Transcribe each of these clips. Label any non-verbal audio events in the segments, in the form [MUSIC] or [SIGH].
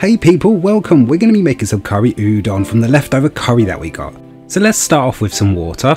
Hey people, welcome. We're going to be making some curry udon from the leftover curry that we got. So let's start off with some water.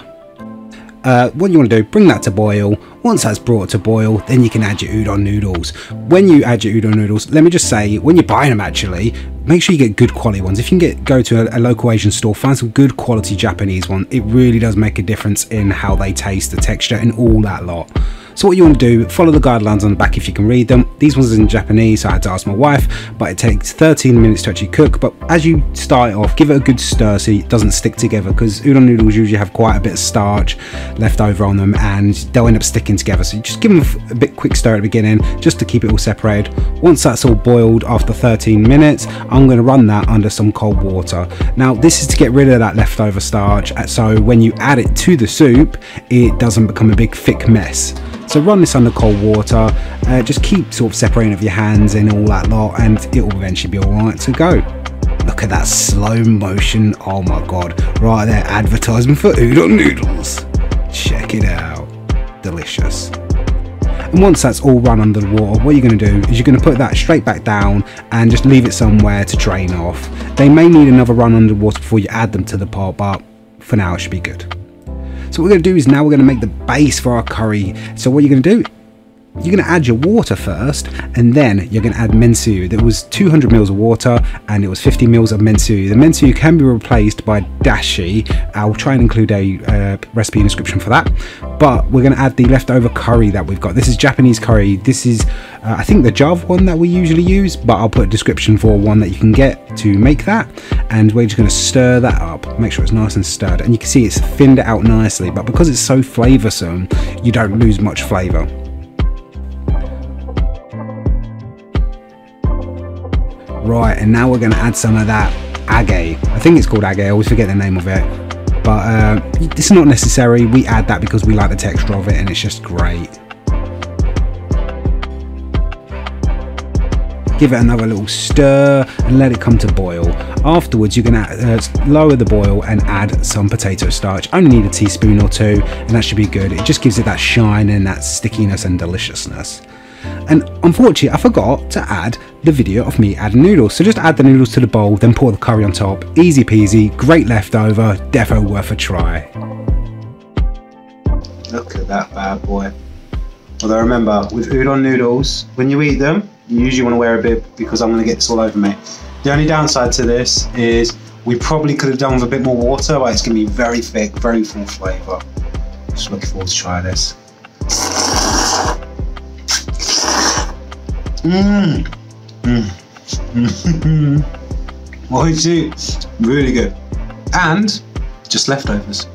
Uh, what you want to do, bring that to boil. Once that's brought to boil, then you can add your udon noodles. When you add your udon noodles, let me just say, when you're buying them actually, make sure you get good quality ones. If you can get go to a, a local Asian store, find some good quality Japanese one. It really does make a difference in how they taste, the texture and all that lot. So what you want to do, follow the guidelines on the back if you can read them. These ones are in Japanese, so I had to ask my wife, but it takes 13 minutes to actually cook. But as you start off, give it a good stir so it doesn't stick together because udon noodles usually have quite a bit of starch left over on them and they'll end up sticking together. So just give them a bit quick stir at the beginning just to keep it all separated. Once that's all boiled after 13 minutes, I'm going to run that under some cold water. Now this is to get rid of that leftover starch so when you add it to the soup, it doesn't become a big thick mess. So run this under cold water, uh, just keep sort of separating of your hands and all that lot and it will eventually be alright to go. Look at that slow motion, oh my god, right there, advertisement for udon noodles. Check it out, delicious. And once that's all run under the water, what you're going to do is you're going to put that straight back down and just leave it somewhere to drain off. They may need another run under water before you add them to the pot, but for now it should be good. So what we're going to do is now we're going to make the base for our curry. So what you're going to do you're going to add your water first and then you're going to add mensu. There was 200 mils of water and it was 50 mils of mensu. The mensu can be replaced by dashi. I'll try and include a uh, recipe in description for that. But we're going to add the leftover curry that we've got. This is japanese curry. This is uh, i think the Java one that we usually use but i'll put a description for one that you can get to make that and we're just going to stir that up make sure it's nice and stirred and you can see it's thinned out nicely but because it's so flavoursome you don't lose much flavour Right, and now we're going to add some of that agate. I think it's called agate, I always forget the name of it. But uh, it's not necessary, we add that because we like the texture of it and it's just great. Give it another little stir and let it come to boil. Afterwards, you're to uh, lower the boil and add some potato starch. Only need a teaspoon or two, and that should be good. It just gives it that shine and that stickiness and deliciousness. And unfortunately, I forgot to add the video of me adding noodles. So just add the noodles to the bowl, then pour the curry on top. Easy peasy, great leftover, defo worth a try. Look at that bad boy. Although remember, with udon noodles, when you eat them, you usually want to wear a bib because I'm going to get this all over me. The only downside to this is we probably could have done with a bit more water, but it's going to be very thick, very full flavour. Just looking forward to try this. Mmm. Mmm. [LAUGHS] Oishi. Really good. And just leftovers.